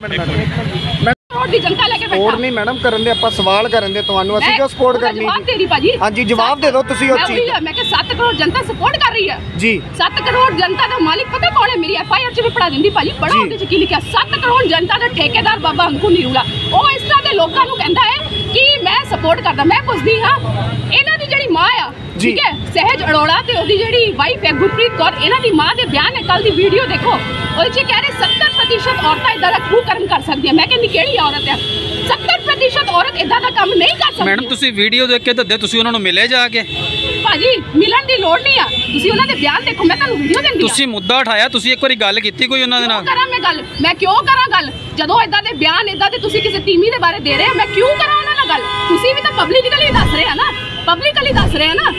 ਮੈਂ ਰੋਡ ਦੀ ਜਨਤਾ ਲੈ ਕੇ ਬੈਠਾ ਸਪੋਰਟ ਨਹੀਂ ਮੈਡਮ ਕਰਨ ਦੇ ਆਪਾਂ ਸਵਾਲ ਕਰਨ ਦੇ ਤੁਹਾਨੂੰ ਅਸੀਂ ਕਿਉਂ ਸਪੋਰਟ ਕਰਨੀ? ਜਵਾਬ ਜੀ? ਦੇ ਰਹੀ ਭਾਜੀ। ਹਾਂਜੀ ਜਵਾਬ ਦੇ ਦਿਓ ਤੁਸੀਂ ਉਹ ਚੀਜ਼ ਉਹੀ- ਮੈਂ ਕਿ 7 ਕਰੋੜ ਜਨਤਾ ਸਪੋਰਟ ਕਰ ਰਹੀ ਹੈ ਜੀ। 7 ਕਰੋੜ ਜਨਤਾ ਦਾ ਮਾਲਿਕ ਪਤਾ ਕੌਣ ਹੈ? ਮੇਰੀ ਐਫ ਆਈ ਆਰ ਚ ਵੀ ਪੜਾ ਦਿੰਦੀ ਭਾਜੀ। ਜੀ। ਉਹਦੇ ਚ ਕੀ ਲਿਖਿਆ? 7 ਕਰੋੜ ਜਨਤਾ ਦਾ ਠੇਕੇਦਾਰ ਬਾਬਾ ਅੰਕੂ ਨਿਰੂਲਾ। ਉਹ ਇਸ ਤਰ੍ਹਾਂ ਦੇ ਲੋਕਾਂ ਨੂੰ ਕਹਿੰਦਾ ਹੈ ਕਿ ਮੈਂ ਸਪੋਰਟ ਕਰਦਾ ਮੈਂ ਪੁੱਛਦੀ ਹਾਂ ਇਹਨਾਂ ਦੀ ਜਿਹੜੀ ਮਾਂ ਆ। ਠੀਕ ਹੈ? ਸਹਿਜ ਅਰੋੜਾ ਤੇ ਉਹਦੀ ਜਿਹੜੀ ਵਾਈਫ ਹੈ ਗੁਰਪ੍ਰੀਤ ਕੌਰ ਇਹਨਾਂ ਦੀ ਮਾਂ ਦੇ ਬਿਆਨ ਹੈ। ਕੱਲ ਦੀ ਵੀਡੀਓ ਦੇਖੋ। ਉਹਦੇ ਚ ਕਹਿ ਰਹੇ 70% ਔਰਤਾਂ ਇਦਾਂ ਦਾ ਕੁਕਰਮ ਕਰ ਸਕਦੀਆਂ ਮੈਂ ਕਹਿੰਦੀ ਕਿਹੜੀ ਔਰਤ ਹੈ 70% ਔਰਤ ਇਦਾਂ ਦਾ ਕੰਮ ਨਹੀਂ ਕਰ ਸਕਦੀ ਮੈਡਮ ਤੁਸੀਂ ਵੀਡੀਓ ਦੇਖ ਕੇ ਦੱਦੇ ਤੁਸੀਂ ਉਹਨਾਂ ਨੂੰ ਮਿਲੇ ਜਾ ਕੇ ਭਾਜੀ ਮਿਲਣ ਦੀ ਲੋੜ ਨਹੀਂ ਆ ਤੁਸੀਂ ਉਹਨਾਂ ਦੇ ਬਿਆਨ ਦੇਖੋ ਮੈਂ ਤੁਹਾਨੂੰ ਵੀਡੀਓ ਦਿੰਦੀ ਆ ਤੁਸੀਂ ਮੁੱਦਾ ਉਠਾਇਆ ਤੁਸੀਂ ਇੱਕ ਵਾਰੀ ਗੱਲ ਕੀਤੀ ਕੋਈ ਉਹਨਾਂ ਦੇ ਕਿਉਂ ਨਾਲ ਕਰਾਂ ਮੈਂ ਗੱਲ ਮੈਂ ਕਿਉਂ ਕਰਾਂ ਗੱਲ ਜਦੋਂ ਇਦਾਂ ਦੇ ਬਿਆਨ ਇਦਾਂ ਦੇ ਤੁਸੀਂ ਕਿਸੇ ਟੀਮੀ ਦੇ ਬਾਰੇ ਦੇ ਰਹੇ ਹੋ ਮੈਂ ਕਿਉਂ ਕਰਾਂ ਉਹਨਾਂ ਨਾਲ ਗੱਲ ਤੁਸੀਂ ਵੀ ਤਾਂ ਪਬਲਿਕਲੀ ਦੱਸ ਰਹੇ ਆ ਨਾ ਪਬਲਿਕਲੀ ਦੱਸ ਰਹੇ ਆ ਨਾ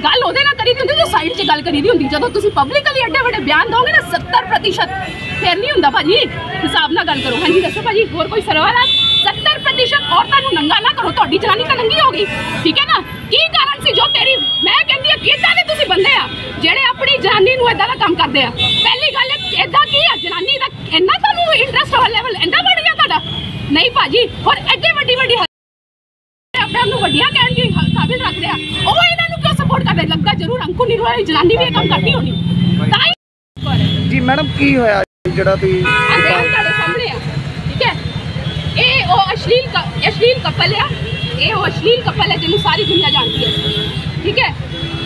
ਗੱਲ ਉਹਦੇ ਨਾਲ ਕਰੀ ਹੁੰਦੀ ਜੋ ਸਾਈਡ 'ਚ ਗੱਲ ਕਰੀ ਦੀ ਹੁੰਦੀ ਜਦੋਂ ਤੁਸੀਂ ਪਬਲਿਕਲੀ ਐਡੇ ਵੱਡੇ ਬਿਆਨ ਦੋਗੇ ਨਾ 70% ਫਿਰ ਨਹੀਂ ਹੁੰਦਾ ਭਾਜੀ ਹਿਸਾਬ ਨਾਲ ਗੱਲ ਕਰੋ ਹਾਂਜੀ ਦੱਸੋ ਭਾਜੀ ਹੋਰ ਕੋਈ ਸਵਾਲ ਆ 70% ਔਰਤਾਂ ਨੂੰ ਨੰਗਾ ਨਾ ਕਰੋ ਤੁਹਾਡੀ ਜਨਾਨੀ ਤਾਂ ਨੰਗੀ ਹੋ ਗਈ ਠੀਕ ਹੈ ਨਾ ਕੀ ਕਾਰਨ ਸੀ ਜੋ ਤੇਰੀ ਮੈਂ ਕਹਿੰਦੀ ਆ ਕਿੱਦਾਂ ਦੇ ਤੁਸੀਂ ਬੰਦੇ ਆ ਜਿਹੜੇ ਆਪਣੀ ਜਨਾਨੀ ਨੂੰ ਇਦਾਂ ਦਾ ਕੰਮ ਕਰਦੇ ਆ ਪਹਿਲੀ ਗੱਲ ਇਦਾਂ ਕੀ ਆ ਜਨਾਨੀ ਦਾ ਇੰਨਾ ਤੁਹਾਨੂੰ ਇੰਟਰਸਟ ਵਾਲਾ ਲੈਵਲ ਇੰਨਾ ਵੱਧ ਗਿਆ ਤੁਹਾਡਾ ਨਹੀਂ ਭਾਜੀ ਹੋਰ ਐਡੇ ਵੱਡੀ ਵੱਡੀ ਹੱਦ- ਆਪਣੇ ਆਪ ਨੂੰ ਵੱਡੀਆਂ ਕਹਿਣ ਦੀ ਹ- ਕਾਬਿਲ ਰੱਖਦੇ ਆ ਉਹ ਇਹਨਾਂ ਨੂੰ ਕਿਉਂ ਸਪੋਰਟ ਕਰਦੇ ਲੱਗਾ ਜ਼ਰੂਰ ਅੰਕੂ ਨਿਰਵਾਲ ਦੀ ਜਨਾਨੀ ਵੀ ਇਹ ਕੰਮ ਕਰਦੀ ਹੋਣੀ ਤਾਂ ਹੀ ਜੀ ਮੈਡਮ ਕੀ ਹੋਇਆ ਜਿਹੜਾ ਤੁਸੀਂ ਅੰਦਰ ਤੁਹਾਡੇ ਸਾਹਮਣੇ ਆ, ਠੀਕ ਹੈ? ਇਹ ਉਹ ਅਸ਼ਲੀਲ ਕ- ਅਸ਼ਲੀਲ ਕਪਲ ਆ। ਇਹ ਉਹ ਅਸ਼ਲੀਲ ਕਪਲ ਹੈ ਜਿਹਨੂੰ ਸਾਰੀ ਦੁਨੀਆ ਜਾਣਦੀ ਹੈ। ਠੀਕ ਹੈ?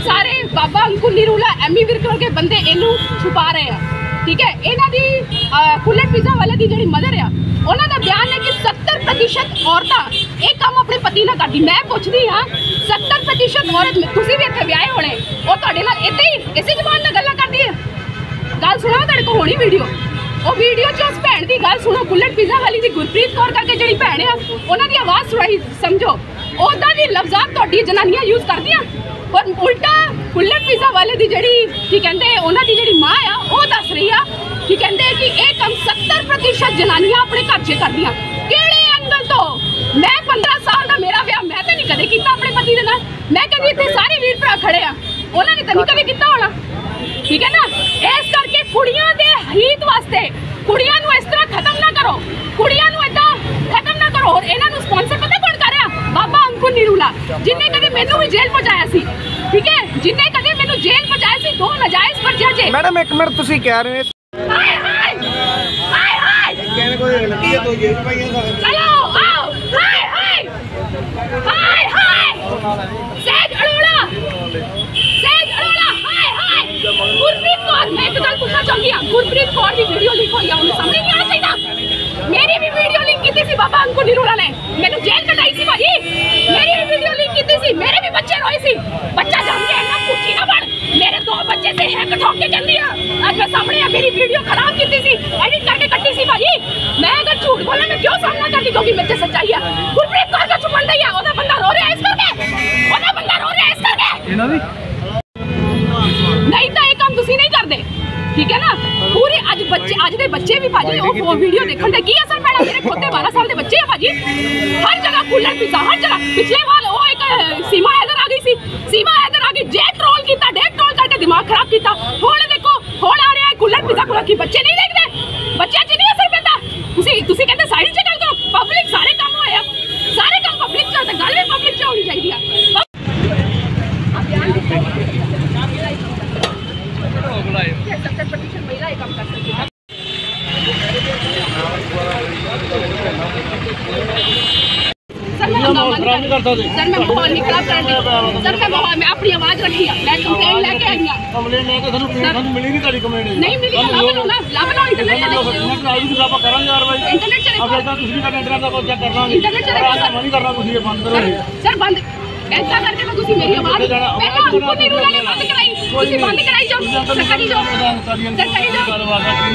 ਸਾਰੇ ਬਾਬਾ ਅੰਕੁਰ ਨਿਰੂਲਾ ਐਮੀ ਵਿਰਕ ਵਰਗੇ ਬੰਦੇ ਇਹਨੂੰ ਛੁਪਾ ਰਹੇ ਆ। ਠੀਕ ਹੈ? ਇਹਨਾਂ ਦੀ ਬੁਲਟ ਪੀਜ਼ਾ ਵਾਲੇ ਦੀ ਜਿਹੜੀ ਮਦਰ ਆ, ਉਹਨਾਂ ਦਾ ਬਿਆਨ ਹੈ ਕਿ 70% ਔਰਤਾਂ ਇਹ ਕੰਮ ਆਪਣੇ ਪਤੀ ਨਾਲ ਕਰਦੀ। ਮੈਂ ਪੁੱਛਦੀ ਹਾਂ 70% ਔਰਤ, ਤੁਸੀਂ ਵੀ ਇੱਥੇ ਵਿਆਹੇ ਹੋਣੇ, ਉਹ ਤੁਹਾਡੇ ਨਾਲ ਇਦਾਂ ਹੀ ਇਸੇ ਜ਼ਬਾਨ ਨਾਲ ਗੱਲਾਂ ਕਰਦੀ ਹੈ? ਗੱਲ ਸੁਣਾਓ, ਤੁਹਾਡੇ ਕੋਲ ਹੋਣੀ ਵੀਡੀਓ ਉਹ ਵੀਡੀਓ 'ਚ ਉਸ ਭੈਣ ਦੀ ਗੱਲ ਸੁਣੋ ਬੁਲਟ ਪੀਜ਼ਾ ਵਾਲੀ ਦੀ ਗੁਰਪ੍ਰੀਤ ਕੌਰ ਕਰਕੇ ਜਿਹੜੀ ਭੈਣ ਆ ਉਹਨਾਂ ਦੀ ਆਵਾਜ਼ ਸੁਣਾਈ ਸਮਝੋ। ਉਹਦਾ ਦੀ ਲਫ਼ਜ਼ਾਤ ਤੁਹਾਡੀ ਜਨਾਨੀਆਂ ਯੂਜ਼ ਕਰਦੀਆਂ। ਪਰ ਉਲਟਾ ਬੁਲਟ ਪੀਜ਼ਾ ਵਾਲੇ ਦੀ ਜਿਹੜੀ ਕੀ ਕਹਿੰਦੇ ਉਹਨਾਂ ਦੀ ਜਿਹੜੀ ਮਾਂ ਆ ਉਹ ਦੱਸ ਰਹੀ ਆ ਕਿ ਕਹਿੰਦੇ ਕਿ ਇਹ ਕੰਮ 70% ਜਨਾਨੀਆਂ ਆਪਣੇ ਘਰ 'ਚ ਕਰਦੀਆਂ। ਕਿਹੜੇ ਐਂਗਲ ਤੋਂ? ਮੈਂ 15 ਸਾਲ ਦਾ ਮੇਰਾ ਵਿਆਹ ਮੈਂ ਤਾਂ ਨਹੀਂ ਕਦੇ ਕੀਤਾ ਆਪਣੇ ਪਤੀ ਦੇ ਨਾਲ। ਮੈਂ ਕਹਿੰਦੀ ਇੱਥੇ ਸਾਰੇ ਵੀਰ ਭਰਾ ਖੜੇ ਆ। ਉਹਨਾਂ ਨੇ ਤਾਂ ਨਹੀਂ ਕਦੇ ਕੀਤਾ ਹੋਣਾ। ਠੀਕ ਹੈ ਨਾ ਇਸ ਕਰਕੇ ਕੁੜੀਆਂ ਦੇ ਹਿੱਤ ਵਾਸਤੇ ਕੁੜੀਆਂ ਨੂੰ ਇਸ ਤਰ੍ਹਾਂ ਖਤਮ ਨਾ ਕਰੋ ਕੁੜੀਆਂ ਨੂੰ ਏਦਾਂ ਖਤਮ ਨਾ ਕਰੋ ਹੋਰ ਇਹਨਾਂ ਨੂੰ ਸਪਾਂਸਰ ਪਤਾ ਕੌਣ ਕਰ ਰਿਹਾ ਬਾਬਾ ਅੰਕੁਰ ਨਿਰੂਲਾ ਜਿਨੇ ਕਦੇ ਮੈਨੂੰ ਵੀ ਜੇਲ੍ਹ ਪਹੁੰਚਾਇਆ ਸੀ ਠੀਕ ਹੈ ਜਿਨੇ ਕਦੇ ਮੈਨੂੰ ਜੇਲ੍ਹ ਪਹੁੰਚਾਇਆ ਸੀ ਦੋ ਨਜਾਇਜ਼ ਪਰਚਿਆਂ 'ਚ ਮੈਡਮ ਇੱਕ ਮਿੰਟ ਤੁਸੀਂ ਕਹਿ ਰਹੇ ਹੋ ਹਾਏ ਹਾਏ ਹਾਏ ਹਾਏ ਕਹਿੰਦੇ ਕੋਈ ਲੱਗੀ ਹੈ ਤੋਂ ਜੇਲ੍ਹ ਪਾਈਆਂ ਚਲੋ ਆਓ ਹਾਏ ਹਾਏ ਹਾਏ ਹਾਏ पूछना चाहूँगी गुरप्रीत कौर की वीडियो लीक हुई है उन्हें सामने नहीं आना चाहिए मेरी भी वीडियो लीक की थी बाबा अंकुर निरोड़ा ने। मैंने जेल कटाई सी भाई। मेरी भी वीडियो लीक की थी मेरे भी बच्चे रोए सी बच्चा जान के ना पूछी ना पड़। मेरे दो बच्चे से है कठोक के जल्दी आज मैं सामने है मेरी वीडियो खराब की थी एडिट करके कटी सी भाई। मैं अगर झूठ बोला मैं क्यों सामना करती क्योंकि मेरे सच्चाई है। गुरप्रीत कौर का छुपन नहीं है। ओदा बंदा रो रहा है इस करके। ओदा बंदा रो रहा है इस करके। नहीं तो एक काम तुसी नहीं करते ਤਾਂ ਇਹ ਕੰਮ ਤੁਸੀਂ ਨਹੀਂ ਕਰਦੇ ਠੀਕ ਹੈ ਨਾ ਪੂਰੇ ਅੱਜ ਬੱਚੇ ਅੱਜ ਦੇ ਬੱਚੇ ਵੀ ਭਾਜੀ ਉਹ ਉਹ ਵੀਡੀਓ ਦੇਖਣ ਦੇ ਕੀ ਅਸਰ ਪੈਣਾ ਮੇਰੇ ਖੁਦ ਦੇ 12 ਸਾਲ ਦੇ ਬੱਚੇ ਆ ਭਾਜੀ ਹਰ ਜਗ੍ਹਾ ਕੂਲਰ ਪੀਜ਼ਾ ਹਰ ਜਗ੍ਹਾ ਪਿਛਲੇ ਵਾਰ ਉਹ ਇੱਕ ਅਹ, ਸੀਮਾ ਹੈਦਰ ਆ ਗਈ ਸੀ ਸੀਮਾ ਹੈਦਰ ਆ ਗਈ ਜੇ ਟ੍ਰੋਲ ਕੀਤਾ ਡੇ ਟ੍ਰੋਲ ਕਰਕੇ ਦਿਮਾਗ ਖਰਾਬ ਕੀਤਾ ਹੁਣ ਦੇਖੋ ਹੁਣ ਆ ਰਿਹਾ ਹੈ ਕੂਲਰ ਪੀਜ਼ਾ ਕੋਲ ਕੀ ਬੱਚੇ ਨਹੀਂ ਦੇਖਦੇ ਬੱਚਿਆਂ 'ਚ ਨਹੀਂ ਅਸਰ ਪੈਂਦਾ ਤੁਸੀਂ ਤੁਸੀਂ ਕਹਿੰਦੇ ਸਾਈਡ 'ਚ ਗੱਲ ਕਰੋ ਪਬਲਿਕ ਸਾਰੇ ਕੰਮ ਹੋਏ ਆ ਸਾਰੇ ਕੰਮ ਪਬਲਿਕ 'ਚ ਤੇ ਗੱਲ ਵੀ ਪਬਲਿਕ 'ਚ ਹੋਣੀ ਚਾਹੀਦੀ ਆ ਆਪ ਬਿਆਨ ਦਿੱਤਾ सत्तर प्रतिशत महिलाएँ काम कर सकती हैं। सर मैं माहौल नहीं खराब कर रही। सर मैं माहौल में अपनी आवाज़ रखी है। मैं कंप्लेन लेके आई हूँ। कंप्लेन लेके सर कंप्लेन मिली नहीं करी कंप्लेन नहीं मिली ला बनाओ ला बनाओ इंटरनेट चले इंटरनेट आई भी ला करेंगे यार भाई। इंटरनेट चले अब ऐसा कुछ नहीं करना इंटरनेट का क्या करना इंटरनेट चले नहीं करना तो कुछ ये बंद करो सर बंद ऐसा करके तो तुसी मेरी आवाज़ पहले हमको नहीं रुलाने बंद कराई तुसी बंद कराई जाओ। सरकारी जाओ। सरकारी जाओ।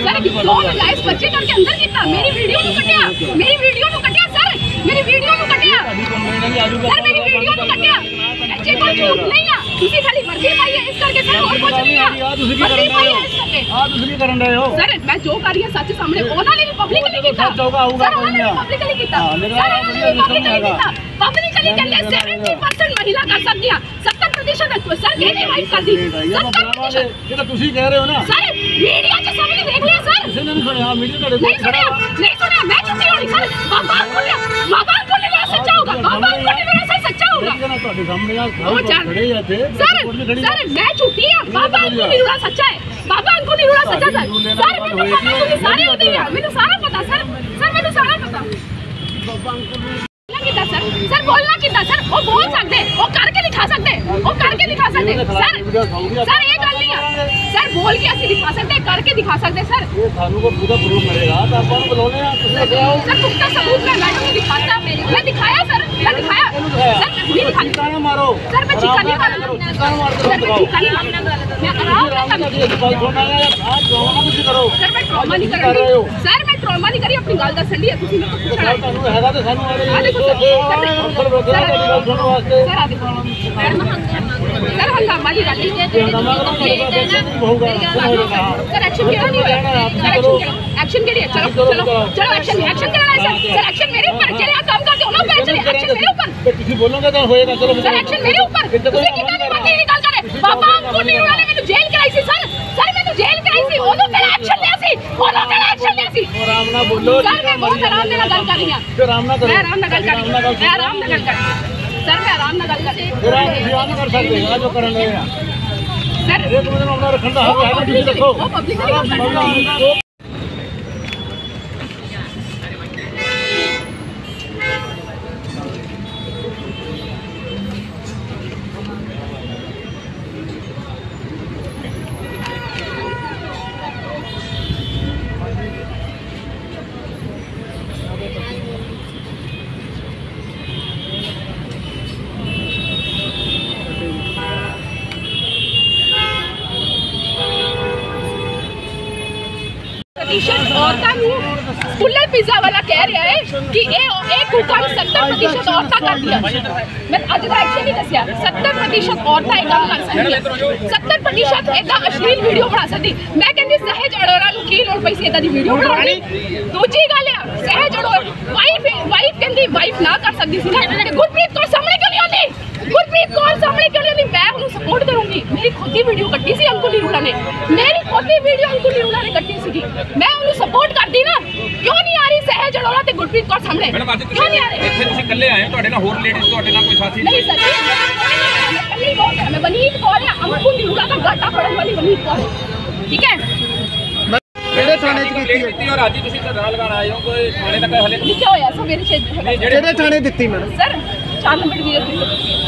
सर दो लाइफ बच्चे करके अंदर कितना? मेरी वीडियो नु कटिया। मेरी वीडियो नु कटिया सर। मेरी वीडियो नु कटिया। सर मेरी वीडियो नु कटिया। बच्चे को झूठ नहीं है। तुसी खाली वर्दी पाई है इस करके सर और कुछ नहीं है। वर्दी पाई है करन रहे हो। सर मैं जो कर रही है सच सामने ओ ना ਰਹੇ ਹੋ ਸਰ ਮੈਂ ਜੋ ਕਰ ਰਹੀ ਹਾਂ ਸੱਚ ਸਾਹਮਣੇ ਉਹਨਾਂ ਨੇ ਵੀ ਪਬਲਿਕਲੀ ਕੀਤਾ ਸੱਚ ਹੋਊਗਾ, ਆਊਗਾ ਸਰ ਉਹਨਾਂ ਨੇ ਕੋਈ ਨਾ। ਪਬਲਿਕਲੀ ਕੀਤਾ ਹਾਂ, ਲੇਕਿਨ ਸਰ ਆਹ ਉਹਨਾਂ ਨੇ ਵਧੀਆ ਪਬਲਿਕਲੀ system ਕੀਤਾ ਪਬਲਿਕਲੀ ਕਹਿੰਦੇ 70% ਮਹਿਲਾ ਕਰ ਸਕਦੀਆਂ 70% ਸਰ ਕਿਹਨੇ ਵਾਈਟ ਕਰਦੀ ਇਹ ਆਪਾਂ 70% ਬਣਾਵਾਂਗੇ ਇਹ ਤਾਂ ਤੁਸੀਂ ਕਹਿ ਰਹੇ ਹੋ ਨਾ ਸਰ ਮੀਡੀਆ 'ਚ ਸਭ ਨੇ ਦੇਖ ਲਿਆ ਸਰ ਕਿਸੇ ਨੇ ਨਹੀਂ ਸੁਣਿਆ ਮੀਡੀਆ ਤੁਹਾਡੇ ਕੋਲ ਨਹੀਂ ਸੁਣਿਆ ਨਹੀਂ ਸੁਣਿਆ ਮੈਂ बाबा अंकुर ने- बाबा अंकुर ने मेरा सच्चा होगा बाबा अंकुर ने मेरा सच सच्चा होगा ਇੱਕ ਨਾ ਤੁਹਾਡੇ ਸਾਹਮਣੇ ਆ ਉਹ ਚੱਲ। ਖੜੇ ਆ ਇੱਥੇ सर ਕੋਲ ਖੜੀ सर मैं झूठी हूं बाबा अंकुर निरूला सच्चा ਸੱਚਾ ਸਰ ਸਰ ਮੈਨੂੰ ਸਾਰਾ ਪਤਾ ਮੈਨੂੰ ਸਾਰਾ ਪਤਾ ਸਰ ਸਰ ਮੈਨੂੰ ਸਾਰਾ ਪਤਾ सर बोलना कितना? सर वो बोल सकते वो करके दिखा सकते वो करके दिखा सकते सर सर ये गल नहीं है। सर बोल के ऐसे दिखा सकते करके दिखा सकते सर। ये थानू को पूरा प्रूफ मिलेगा तब आप बोलोगे आप सर पुख्ता सबूत का मैडम ने दिखाता। मेरे मैं दिखाया सर मैं दिखाया। सर नहीं दिखाया मारो। सर मैं चिकन नहीं मारो सर मैं चिकन नहीं मारो मैं आराम से सर मैं ड्रामा नहीं कर रही। सर मैं ਸ਼ਰਮਾ ਨਹੀਂ ਕਰੀ ਆਪਣੀ ਗੱਲ ਦੱਸਣ ਦੀ ਤੁਸੀਂ ਮੈਨੂੰ ਪੁੱਛਣਾ ਤੁਹਾਨੂੰ ਹੈਗਾ ਤਾਂ ਸਾਨੂੰ ਆ ਦੇਖੋ ਸਰ ਆ ਦੇਖੋ ਸਰ ਹੰਗਾਮਾ ਦੀ ਗੱਲ ਹੈ ਸਰ ਐਕਸ਼ਨ ਕਿਹੜਾ ਨਹੀਂ ਹੋਇਆ ਸਰ ਐਕਸ਼ਨ ਕਿਹੜੀ ਹੈ ਚਲੋ ਚਲੋ ਚਲੋ ਐਕਸ਼ਨ ਐਕਸ਼ਨ ਕਿਹੜਾ ਹੈ ਸਰ ਐਕਸ਼ਨ ਮੇਰੇ ਉੱਪਰ ਜਿਹੜੇ ਆ ਕੰਮ ਕਰਦੇ ਉਹਨਾਂ ਉੱਪਰ ਚਲੇ ਐਕਸ਼ਨ ਮੇਰੇ ਉੱਪਰ ਤੁਸੀਂ ਬੋਲੋਗੇ ਤਾਂ ਹੋਏਗਾ ਚਲੋ ਸਰ ਐਕਸ਼ਨ ਮੇਰੇ ਉੱਪਰ ਤੁਸੀਂ ਕਿੰਨਾ ਨਹੀਂ ਮੰਨਦੇ ਇਹ ਗੱਲ ਕਰੇ ਬਾਬਾ ਆਪਕੋ ਨਹੀਂ ਉਹਨਾਂ ਨੇ थी और उधर एक्शन ली थी तो राम ना बोलो सर मैं बहुत आराम से गल कर रही हूँ। तो राम ना करो। मैं आराम से गल कर रही हूँ। मैं आराम से गल कर रही हूँ। सर मैं आराम से गल कर रही हूँ। फिर आप ध्यान कर सकते हो। जो करन रहे हैं। सर एक मिनट में अपना रखना है ड्यूटी रखो पब्लिक नहीं प्रतिशत औरताਂ ਨੂੰ ਕੁੱਲਰ ਪੀਜ਼ਾ ਵਾਲਾ ਕਹਿ ਰਿਹਾ ਹੈ ਕਿ ਇਹ ਇਹ ਕੁੱਕਾਂ 70% ਔਰਤਾਂ ਕਰਦੀਆਂ ਮੈਂ ਅੱਜ ਦਾ ਐਕਸ਼ਨ ਨਹੀਂ ਦੱਸਿਆ 70% ਔਰਤਾਂ ਇਹ ਕੰਮ ਕਰ ਸਕਦੀਆਂ 70% ਇਦਾਂ ਅਸ਼ਲੀਲ ਵੀਡੀਓ ਬਣਾ ਸਕਦੀ ਮੈਂ ਕਹਿੰਦੀ ਸਹਿਜ ਅਰੋੜਾ ਨੂੰ ਕੀ ਲੋੜ ਪਈ ਸੀ ਇਦਾਂ ਦੀ ਵੀਡੀਓ ਬਣਾਉਣ ਦੀ ਦੂਜੀ ਗੱਲ ਆ ਸਹਿਜ ਅਰੋੜਾ ਵਾਈਫ ਵਾਈਫ ਕਹਿੰਦੀ ਵਾਈਫ ਨਾ ਕਰ ਸਕਦੀ ਸੀ ਨਾ ਤੇ ਗੁਰਪ੍ਰੀਤ ਕੌਰ ਸਾਹਮਣੇ ਕਿਉਂ ਨਹੀਂ ਆਉਂਦੀ ਗੁਰਪ੍ਰੀਤ ਕੌਰ ਸਾਹਮਣੇ ਕਿਉਂ ਨਹੀਂ ਆਉਂਦੀ ਮੈਂ ਉਹਨੂੰ ਸਪੋਰਟ ਕਰੂੰਗੀ ਮੇਰੀ ਖੁਦ ਦੀ ਵੀਡੀਓ ਕੱਟੀ ਸੀ ਅੰਕੁਲ ਨਿਰੂਲਾ ਨੇ ਮੇਰੀ ਖੁਦ ਦੀ ਵੀਡੀਓ ਅੰਕੁਲ ਨਿਰੂਲਾ ਨੇ ਕੱਟੀ ਸੀਗੀ ਮੈਂ ਉਹਨੂੰ ਸਪੋਰਟ ਕਰਦੀ ਨਾ ਕਿਉਂ ਨਹੀਂ ਆ ਰਹੀ ਸਹਿਜ ਅਰੋੜਾ ਤੇ ਗੁਰਪ੍ਰੀਤ ਕੌਰ ਸਾਹਮਣੇ ਮੈਡਮ ਅੱਜ ਕਿਉਂ ਨਹੀਂ ਆ ਤੁਸੀਂ ਰਹੇ ਇੱਥੇ ਤੁਸੀਂ ਇਕੱਲੇ ਆਏ ਹੋ ਤੁਹਾਡੇ ਨਾਲ ਹੋਰ ਲੇਡੀਜ਼ ਤੁਹਾਡੇ ਨਾਲ ਕੋਈ ਸਾਥੀ ਨਹੀਂ ਸਰ ਜੀ, ਮੈਂ ਕੱਲੀ ਬਹੁਤ ਹੈ ਮੈਂ ਬਨੀਤ ਕੌਰ ਆ ਅੰਕੁਲ ਨਿਰੂਲਾ ਦਾ ਗਾਟਾ ਫੜਨ ਵਾਲੀ ਬਨੀਤ ਕੌਰ ਠੀਕ ਹੈ ਕਿਹੜੇ ਥਾਣੇ 'ਚ ਕੀਤੀ ਹੈ ਕੀਤੀ ਔਰ ਅੱਜ ਹੀ ਤੁਸੀਂ ਧਰਨਾ ਲਗਾਉਣ ਆਏ ਹੋ ਕੋਈ ਥਾਣੇ ਤੱਕ ਹਲੇ ਲਿਖਿਆ ਹੋਇਆ ਸਵੇਰੇ ਛੇ ਹੈਗਾ। ਕਿਹੜੇ ਥਾਣੇ ਦਿੱਤੀ ਮੈਡਮ ਸਰ ਚਾਰ ਨੰਬਰ ਵੀਡੀਓ ਦੇਖ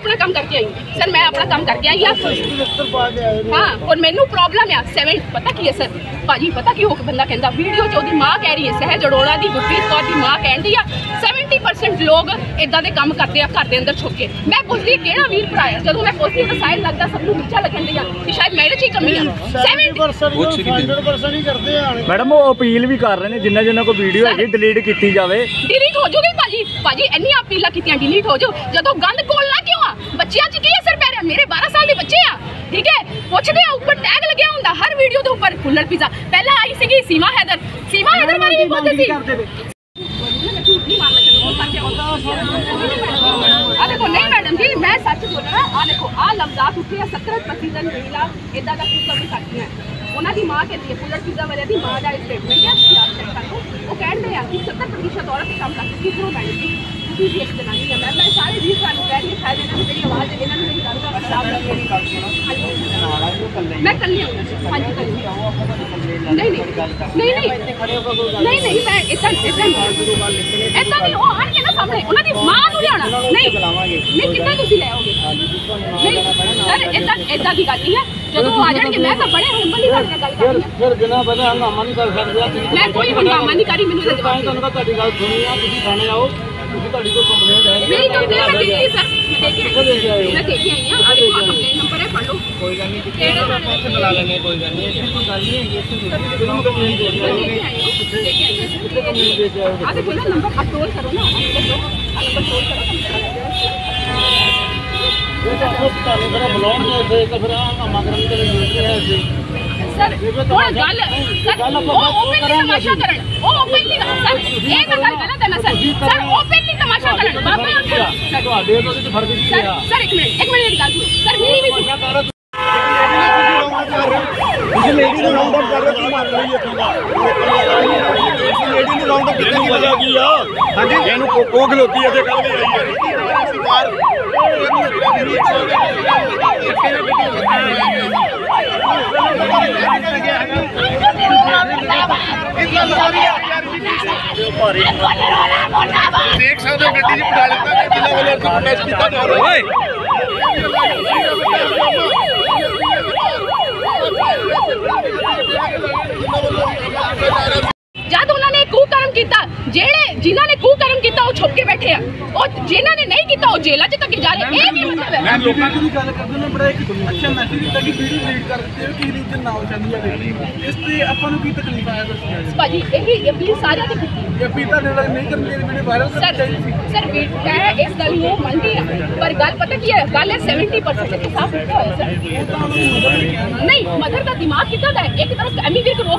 ਆਪਣਾ ਕੰਮ ਕਰਕੇ ਆਈ ਸਰ ਮੈਂ ਆਪਣਾ ਕੰਮ ਕਰਕੇ ਆਈ ਆ ਹਾਂ। ਔਰ ਮੈਨੂੰ ਪ੍ਰੋਬਲਮ ਆ 7 ਪਤਾ ਕੀ ਹੈ ਸਰ? ਭਾਜੀ ਪਤਾ ਕੀ ਹੋ ਕੇ ਬੰਦਾ ਕਹਿੰਦਾ ਵੀਡੀਓ 'ਚ ਉਹਦੀ ਮਾਂ ਕਹਿ ਰਹੀ ਹੈ ਸਹਿਜ ਅਰੋੜਾ ਦੀ ਗੁਰਪ੍ਰੀਤ ਕੌਰ ਦੀ ਮਾਂ ਕਹਿੰਦੀ ਆ 70% ਲੋਕ ਇਦਾਂ ਦੇ ਕੰਮ ਕਰਦੇ ਆ ਘਰ ਦੇ ਅੰਦਰ ਛੁਪ ਕੇ। ਮੈਂ ਪੁੱਛਦੀ ਕਿਹੜਾ ਵੀਰ ਭਰਾ ਆ? ਜਦੋਂ ਮੈਂ ਪੁੱਛਦੀ ਤਾਂ ਸਾਇਦ ਲੱਗਦਾ ਸਭ ਨੂੰ ਨੀਚਾ ਲੱਗਣ ਦੀ ਆ ਕਿ ਸ਼ਾਇਦ ਮੇਰੇ 'ਚ ਹੀ ਕਮੀ ਆ। 70 ਪੁੱਛ ਰਹੀ ਹੈ। 100% ਹੀ ਕਰਦੇ ਆ ਮੈਡਮ ਉਹ ਅਪੀਲ ਵੀ ਕਰ ਰਹੇ ਨੇ ਜਿੰਨਾ ਜਿੰਨਾ ਕੋਈ ਵੀਡੀਓ ਹੈਗੀ ਡਿਲੀਟ ਕੀਤੀ ਜਾਵੇ। ਡਿਲੀਟ ਹੋ ਜਾਊਗੀ ਭਾਜੀ। ਭਾਜੀ ਇੰਨੀਆਂ ਅਪੀਲਾਂ ਕੀਤੀਆਂ ਡਿਲੀਟ ਹੋ ਜਾਓ ਜਦੋਂ ਗੰਦ ਕੋਲਣਾ ਕਿਉਂ ਆ? ਬੱਚਿਆਂ 'ਚ ਕੀ ਅਸਰ ਪੈ ਰਿਹਾ? ਮੇਰੇ 12 ਸਾਲ ਦੇ ਬੱਚੇ ਆ ਠੀਕ ਹੈ? ਪੁੱਛਦੇ ਆ ਉੱਪਰ ਟੈਗ ਲੱਗਿਆ ਹੁੰਦਾ ਹਰ ਵੀਡੀਓ ਦੇ ਉੱਪਰ ਕੁੱਲਰ ਪੀਜ਼ਾ ਪਹਿਲਾਂ ਆਈ ਸੀਗੀ ਸੀਮਾ ਹੈਦਰ। ਸੀਮਾ ਹੈਦਰ ਬਾਰੇ ਵੀ ਬੋਲਦੇ ਸੀ। ਆ ਦੇਖੋ ਨਹੀਂ ਮੈਡਮ ਜੀ ਮੈਂ ਸੱਚ ਬੋਲ ਰਹਾ ਆ ਦੇਖੋ ਆ ਲਫ਼ਜ਼ਾਤ ਉੱਥੇ ਆ 70% ਮਹਿਲਾ ਇਦਾਂ ਦਾ ਕੁਝ ਵੀ ਕਰਦੀਆਂ ਉਹਨਾਂ ਦੀ ਮਾਂ ਕਹਿੰਦੀ ਹੈ ਪੁਲਰ ਪੀਜ਼ਾ ਵਾਲਿਆਂ ਦੀ ਮਾਂ ਦਾ ਸਟੇਟਮੈਂਟ ਹੈ ਚੈੱਕ ਕਰ ਉਹ ਕਹਿੰਦੇ ਆ ਕਿ 70% ਔਰਤ ਕੰਮ ਕਰਦੀ ਕਿਧਰੋਂ ਮੈਡਮ ਜੀ? ਤੁਸੀਂ ਵੀ ਇੱਕ ਜਨਾਨੀ ਆ ਮੈਂ ਮੈਂ ਸਾਰੇ ਵੀ ਤੁਹਾਨੂੰ ਕਹਿ ਰਹੀ ਹਾਂ ਸ਼ਾਇਦ ਇਹਨਾਂ ਨੂੰ ਮੇਰੀ ਆਵਾਜ਼ ਇਹਨਾਂ ਨੂੰ ਮੇਰੀ ਗੱਲ ਦਾ ਲੱਗ ਮੇਰੀ ਗੱਲ ਸੁਣੋ। ਮੈਂ ਕੱਲੀ ਆਉਂਗਾ ਹਾਂਜੀ ਕੱਲੀ ਨਹੀਂ ਨਹੀਂ। ਨਹੀਂ ਨਹੀਂ। ਨਹੀਂ ਨਹੀਂ ਮੈਂ ਇਦਾਂ ਇਦਾਂ ਇਦਾਂ ਨਹੀਂ ਉਹ ਆਣਗੇ ਨਾ ਸਾਹਮਣੇ। ਉਹਨਾਂ ਦੀ ਮਾਂ ਨੂੰ ਲਿਆਉਣਾ। ਨਹੀਂ। ਨਹੀਂ ਕਿੱਦਾਂ ਤੁਸੀਂ ਲੈ ਆਓਗੇ? ਨਹੀਂ। ਸਰ ਇਦਾਂ ਇਦਾਂ ਦੀ ਗੱਲ ਨਹੀਂ ਹੈ। ਜਦੋਂ ਆ ਜਾਣਗੇ ਮੈਂ ਤਾਂ ਬੜੇ ਹੰਬਲੀ ਗੱਲ ਨਾਲ ਗੱਲ ਕਰਦੀ ਹਾਂ। ਫਿਰ ਬਿਨਾਂ ਵਜ੍ਹਾ ਹੰਗਾਮਾ ਨਹੀਂ ਕਰ ਸਕਦੇ ਮੈਂ ਕੋਈ ਹੰਗਾਮਾ ਨਹੀਂ ਕਰੀ ਮੈਨੂੰ ਤਾਂ ਜਵਾਬ ਹੀ ਤੁਹਾਨੂੰ ਤੁਹਾਡੀ ਗੱਲ ਸੁਣੀ ਆ ਤੁਸੀਂ ਥਾਣੇ ਆਓ। ਤੁਸੀਂ ਤੁਹਾਡੀ ਕੋਈ ਕੰਪਲੇਂਟ ਹੈ ਮੇਰੀ ਕੰਪਲੇਂਟ ਮੈਂ ਦਿੱਤੀ ਸਰ ਮੈਂ ਦੇ ਕੇ ਕਿੱਥੇ ਦੇ ਕੇ ਆਏ ਆਈ ਹੋ? ਮੈਂ ਦੇ ਕੇ ਆਈ ਹਾਂ ਆ ਦੇਖੋ ਆ ਕੰਪਲੇਂਟ ਨੰਬਰ ਹੈ ਪੜ੍ਹ ਲਓ ਕੋਈ ਗੱਲ ਨਹੀਂ ਕਿਹੜੇ ਥਾਣੇ ਇੱਥੇ ਬੁਲਾ ਲੈਣੇ ਕੋਈ ਗੱਲ ਨਹੀਂ ਇੱਥੇ ਕੋਈ ਗੱਲ ਨਹੀਂ ਹੈਗੀ ਇੱਥੇ ਕਿਹਨੂੰ ਕੰਪਲੇਂਟ ਦੇ ਮੈਂ ਦਿਓ ਦੇ ਕੇ ਆਈ ਹਾਂ ਦੇ ਕੇ ਆਈ ਹਾਂ ਕਿੱਥੇ ਕੰਪਲੇਂਟ ਦੇ ਕੇ ਆਏ ਆ ਦੇਖੋ ਨਾ ਨੰਬਰ ਅਪਲੋਡ ਕਰੋ ਨਾ ਆ ਨੰਬਰ ਆ ਨੰਬਰ ਅਪਲੋਡ ਕਰੋ ਤੁਹਾਨੂੰ ਫਿਰ ਬੁਲਾਉਣਗੇ ਇੱਥੇ ਤਾਂ ਫਿਰ ਆਹ ਕੰਮ ਕਰਨ ਦੇ ਲਈ ਹੈ ਅਸੀਂ सर थोड़ा गाल सर वो ओपनली तमाशा करण वो ओपनली सर एक गल गलत है ना सर सर ओपनली तमाशा करण बाबा सर एक मिनट एक मिनट गाल सुनो सर मेरी भी ਇੱਕ ਮਿੰਟ ਇੱਕ ਮਿੰਟ ਦੀ ਗੱਲ ਸੁਣੋ ਸਰ ਮੇਰੀ ਵੀ ਸੁਣੋ ਤੁਸੀਂ ਲੇਡੀ ਨੂੰ ਰਾਉਂਡ ਅਪ ਕਰ ਰਹੇ ਹੋ ਕੀ ਮੰਨ ਰਹੀ ਹੈ ਲੇਡੀ ਨੂੰ ਰਾਉਂਡ ਅਪ ਕਿੱਥੇ ਕੀ ਵਜ੍ਹਾ ਕੀ ਆ ਹਾਂਜੀ ਇਹਨੂੰ ਕੋਕੋ ਖਲੋਤੀ ਇੱਥੇ ਕੱਲ ਵੀ ਆਈ ਹੈ ਦੇਖ ਸਕਦੇ ਹੋ ਗੱਡੀ 'ਚ ਬਿਠਾ ਲਿੱਤਾ ਗਿਆ ਜਿਨ੍ਹਾਂ ਵੱਲੋਂ ਇੱਥੇ ਪ੍ਰੋਟੈਸਟ ਕੀਤਾ ਜਾ ਰਿਹਾ ਓਏ ਜਦ ਉਹਨਾਂ ਨੇ ਕੁਕਰਮ ਕੀਤਾ ਜਿਹੜੇ ਜਿਨ੍ਹਾਂ ਨੇ ਕੁਕਰਮ ਕੀਤਾ ਉਹ ਛੁਪ ਕੇ ਬੈਠੇ ਆ ਉਹ ਜਿਨ੍ਹਾਂ ਨੇ ਨਹੀਂ ਕੀਤਾ ਉਹ ਜੇਲ੍ਹਾਂ 'ਚ ਤੱਕ ਜਾ ਰਹੇ ਇਹ ਕੀ ਮਤਲਬ ਹੈ ਮੈਂ ਲੋਕਾਂ ਦੀ ਗੱਲ ਕਰਦੇ ਨੇ ਬੜਾ ਇੱਕ ਅੱਛਾ ਮੈਸੇਜ ਦਿੱਤਾ ਕਿ ਵੀਡੀਓ ਡਿਲੀਟ ਕਰ ਦਿੱਤੇ ਹੋ ਕਿ ਰੀਜਨ ਨਾ ਹੋ ਜਾਂਦੀ ਹੈ ਇਸ ਤੇ ਆਪਾਂ ਨੂੰ ਕੀ ਤਕਲੀਫ ਆਇਆ ਦੱਸਣਾ ਭਾਜੀ ਇਹੀ ਅਪੀਲ ਸਾਰਿਆਂ ਦੀ ਕੀਤੀ ਇਹ ਪੀਤਾ ਨੇ ਲੱਗ ਨਹੀਂ ਕਰਨੀ ਇਹ ਵੀਡੀਓ ਵਾਇਰਲ ਸਰ ਕਰਨੀ ਚਾਹੀਦੀ ਸੀ ਸਰ ਵੀ- ਮੈਂ ਇਸ ਗੱਲ ਨੂੰ ਮੰਨਦੀ ਹਾਂ ਪਰ ਗੱਲ ਪਤਾ ਕੀ ਹੈ ਗੱਲ ਹੈ 70% ਦੇ ਹਿਸਾਬ ਦਿੱਤਾ ਹੋਇਆ ਸਰ ਨਹੀਂ ਮਦਰ ਦਾ ਦਿਮਾਗ ਕਿੱਦਾਂ ਦਾ ਹੈ ਇੱਕ ਤਰਫ ਐਮੀ ਵਿਰਕ ਰੋ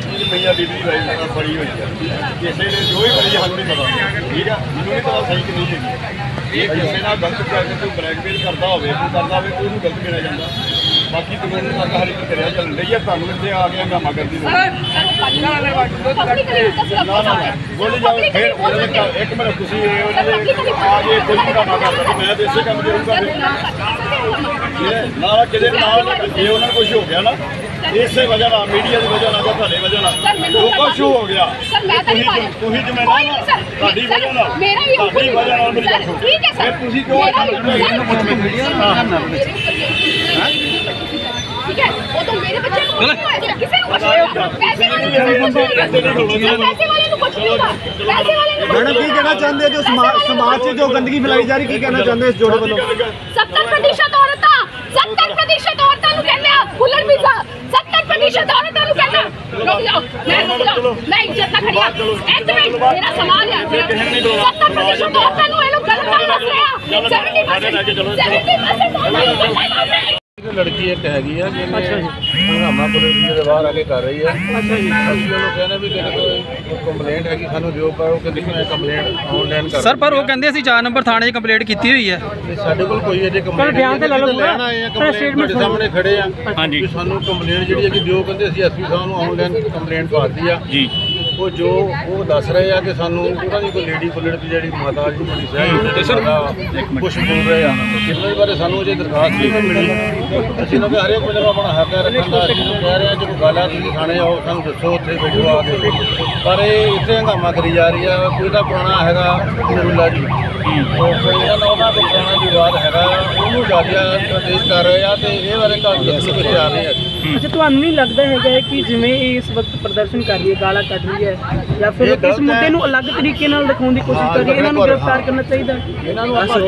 ਦੇ ਇਹ ਮਈਆ ਬੀਬੀ ਦੀ ਵਾਈਫ ਨਾਲ ਬੜੀ ਹੋਈ ਹੈ ਕਿਸੇ ਨੇ ਜੋ ਹੀ ਬਣੀ ਸਾਨੂੰ ਨਹੀਂ ਪਤਾ। ਠੀਕ ਆ? ਮੈਨੂੰ ਨਹੀਂ ਪਤਾ ਸਹੀ ਕਿ ਨਹੀਂ ਇਹ ਕਿਸੇ ਨਾਲ ਗਲਤ ਕਰਕੇ ਕੋਈ ਬਲੈਕਮੇਲ ਕਰਦਾ ਹੋਵੇ ਕੋਈ ਕਰਦਾ ਹੋਵੇ ਕੋਈ ਨੂੰ ਗਲਤ ਗਿਣਿਆ ਜਾਂਦਾ। ਬਾਕੀ ਕਾਨੂੰਨ ਨਾਲ ਤਾਂ ਹਰ ਇੱਕ ਕਰਿਆ ਚੱਲਣ ਰਹੀ ਹੈ ਤੁਹਾਨੂੰ ਇੱਥੇ ਆ ਕੇ ਹੰਗਾਮਾ ਕਰਦੀ ਨਾ ਨਾ ਬੋਲੀ ਜਾਓ ਫਿਰ ਉਹਦੇ ਇੱਕ ਮਿੰਟ ਤੁਸੀਂ ਇਹ ਉਹਦੇ ਦੇ ਆ ਕੇ ਕੋਈ ਹੰਗਾਮਾ ਕਰਦਾ ਮੈਂ ਤੇ ਇਸੇ ਕੰਮ ਕਰੂੰਗਾ ਫਿਰ ਨਾਲ ਕਿਤੇ ਨਾਲ ਜੇ ਉਹਨਾਂ ਨੂੰ ਕੁਝ ਹੋ ਗਿਆ ਨਾ ਇਸੇ ਵਜ੍ਹਾ ਨਾਲ ਮੀਡੀਆ ਦੀ ਵਜ੍ਹਾ ਨਾਲ ਜਾਂ ਤੁਹਾਡੇ ਵਜ੍ਹਾ ਨਾਲ ਲੋਕਾਂ ਸ਼ੂ ਹੋ ਗਿਆ ਸਰ ਮੈਂ ਤਾਂ ਨਹੀਂ ਤੁਸੀਂ ਪਾਇਆ ਤੁਸੀਂ ਕੋਈ ਜ਼ਿੰਮੇਵਾਰ ਨਹੀਂ ਨਾ ਸਰ ਤੁਹਾਡੀ ਸਰ, ਵਜ੍ਹਾ ਨਾਲ ਮੇਰਾ ਵੀ ਤੁਹਾਡੀ ਵਜ੍ਹਾ ਨਾਲ ਮੇਰੀ ਗੱਲ ਸੁਣੋ ਠੀਕ ਹੈ ਸਰ ਫਿਰ ਤੁਸੀਂ ਕਿਉਂ ਮੇਰਾ ਵੀ- ਇਹਨੂੰ ਸਰ, ਪੁੱਛੋ ਮੇਰੇ ਉੱਪਰ ਠੀਕ ਹੈ ਉਹ ਤਾਂ ਮੇਰੇ ਬੱਚੇ ਨੂੰ ਕੁਝ ਨਹੀਂ ਹੋਇਆ ਕਿਸੇ ਨੂੰ ਕੁਝ ਨਹੀਂ ਹੋਇਆ ਪੈਸੇ ਵਾਲੇ ਨੂੰ ਕਿਸੇ ਨੂੰ ਕੁਛ ਨਹੀਂ ਹੋਇਆ। ਪੈਸੇ ਵਾਲੇ ਨੂੰ ਕੁਝ ਨਹੀਂ ਹੋਇਆ ਪੈਸੇ ਵਾਲੇ ਨੂੰ ਮੈਡਮ ਕੀ ਕਹਿਣਾ ਚਾਹੁੰਦੇ ਹੋ ਜੋ ਸਮਾਜ 'ਚ ਜੋ ਗੰਦਗੀ ਫੈਲਾਈ ਜਾ ਰਹੀ ਕੀ ਕਹਿਣਾ ਚਾਹੁੰਦੇ ਇਸ ਜੋੜੇ ਵੱਲੋਂ 70% ਔਰਤਾਂ 70% ਔਰਤਾਂ ਨੂੰ ਕਹਿੰਦੇ ਆ ਫੁੱਲਰ ਵੀਜ਼ਾ 70% ਔਰਤਾਂ ਨੂੰ ਕਹਿੰਦਾ ਰੁਕ ਜਾਓ ਮੈਂ ਰੁਕ ਜਾਓ ਮੈਂ ਇੱਜ਼ਤ ਨਾਲ ਖੜੀ ਆ ਇੱਕ ਮਿੰਟ ਮੇਰਾ ਸਵਾਲ ਹੈ 70% ਔਰਤਾਂ ਨੂੰ ਇਹ ਲੋਕ ਗਲਤ ਦੱਸ ਰਹੇ ਆ। 70% 70% ਆ ਲੜਕੀ ਇੱਕ ਹੈਗੀ ਆ ਜਿਹਨੇ ਹੰਗਾਮਾ ਪੁਲਿਸ ਦੇ ਬਾਹਰ ਆ ਕੇ ਕਰ ਰਹੀ ਆ। ਅੱਛਾ ਜੀ। ਅਸੀਂ ਉਹਨੂੰ ਕਹਿੰਦੇ ਵੀ ਤੇਰੇ ਕੋਲ ਕੰਪਲੇਂਟ ਹੈਗੀ ਸਾਨੂੰ ਦਿਓ ਪਰ ਉਹ ਕਹਿੰਦੀ ਮੈਂ ਕੰਪਲੇਂਟ ਆਨਲਾਈਨ ਕਰ ਸਰ ਪਰ ਉਹ ਕਹਿੰਦੇ ਅਸੀਂ 4 ਨੰਬਰ ਥਾਣੇ 'ਚ ਕੰਪਲੀਟ ਕੀਤੀ ਹੋਈ ਹੈ। ਤੇ ਸਾਡੇ ਕੋਲ ਕੋਈ ਅਜੇ ਕੰਪਲੇਂਟ ਬਿਆਨ ਤੇ ਲੈ ਲਓ ਲੈਣ ਆਏ ਆ ਕੰਪਲੇਂਟ ਤੁਹਾਡੇ ਸਾਹਮਣੇ ਖੜੇ ਆ। ਹਾਂਜੀ। ਵੀ ਸਾਨੂੰ ਕੰਪਲੇਂਟ ਜਿਹੜੀ ਹੈ ਕਿ ਦਿਓ ਕਹਿੰਦੇ ਅਸੀਂ ਐਸਪੀ ਸਾਹਿਬ ਨੂੰ ਆਨਲਾਈਨ ਕੰਪਲੇਂਟ ਪਾਤੀ ਆ। ਜੀ। ਉਹ ਜੋ ਉਹ ਦੱਸ ਰਹੇ ਆ ਕਿ ਸਾਨੂੰ ਉਹਨਾਂ ਦੀ ਕੋਈ ਲੇਡੀ ਪੁਲਿਸ ਦੀ ਜਿਹੜੀ ਮਾਤਾ ਜੀ ਬੜੀ ਸਹਿ ਤੇ ਸਰ ਕੁਝ ਬੋਲ ਰਹੇ ਆ। ਕਿੰਨੇ ਬਾਰੇ ਸਾਨੂੰ ਅਜੇ ਦਰਖਾਸਤ ਨਹੀਂ ਮਿਲੀ। ਅਸੀਂ ਲੋਕ ਹਰੇਕ ਬੰਦੇ ਨੂੰ ਆਪਣਾ ਹੱਕ ਹੈ ਰੱਖਣ ਦਾ। ਅਸੀਂ ਕਹਿ ਰਹੇ ਆ ਜੇ ਕੋਈ ਗੱਲ ਆ ਤੁਸੀਂ ਥਾਣੇ ਆਓ ਸਾਨੂੰ ਦੱਸੋ ਉੱਥੇ ਬੈਠੋ ਆ ਕੇ। ਪਰ ਇਹ ਇੱਥੇ ਹੰਗਾਮਾ ਕਰੀ ਜਾ ਰਹੀ ਆ। ਕੋਈ ਤਾਂ ਪੁਰਾਣਾ ਹੈਗਾ ਨਰੂਲਾ ਜੀ। ਉਹ ਕੋਈ ਇਹਨਾਂ ਦਾ ਉਹਨਾਂ ਦਾ ਪੁਰਾਣਾ ਵਿਵਾਦ ਹੈਗਾ। ਉਹਨੂੰ ਜ਼ਿਆਦਾ ਪ੍ਰਦੇਸ਼ ਕਰ ਰਹੇ ਆ ਤੇ ਇਹ ਬਾਰੇ ਘੱਟ ਦੱਸਣ ਨੂੰ ਤਿਆਰ ਨਹੀਂ ਹੈ। ਅੱਛਾ ਤੁਹਾਨੂੰ ਨਹੀਂ ਲੱਗਦਾ ਹੈਗਾ ਹੈ ਕਿ ਜਿਵੇਂ ਇਸ ਵਕਤ ਪ੍ਰਦਰਸ਼ਨ ਕਰ ਰਹੀ ਹੈ ਗਾਲਾਂ ਕੱਢ ਰਹੀ ਹੈ ਜਾਂ ਫਿਰ ਇਸ ਮੁੱਦੇ। ਨੂੰ ਅਲੱਗ ਤਰੀਕੇ ਨਾਲ ਦਿਖਾਉਣ ਦੀ ਕੋਸ਼ਿਸ਼ ਕਰ ਰਹੀ ਹੈ ਇਹਨਾਂ ਨੂੰ। ਗ੍ਰਿਫਤਾਰ ਕਰਨਾ ਚਾਹੀਦਾ ਹੈ ਇਹਨਾਂ ਨੂੰ ਆਪਾਂ